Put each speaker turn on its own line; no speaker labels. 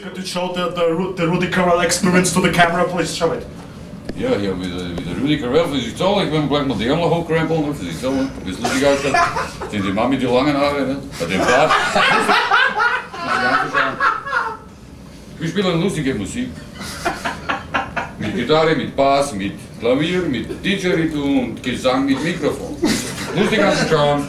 Could you show the, the, the Rudy Carell experience to the camera, please? Show it.
Ja, ja, mit, der- mit der Rudi Carell für sich toll. Ich bin gleich mal die Ärmel hochkrempeln, für sich toll. Wie es lustig ausschaut. Sind die Mami die langen Haare, ne? Hat den Bart. Wir spielen lustige Musik. Mit Gitarre, mit Bass, mit Klavier, mit Didgeridoo und Gesang mit Mikrofon. Lustig anzuschauen.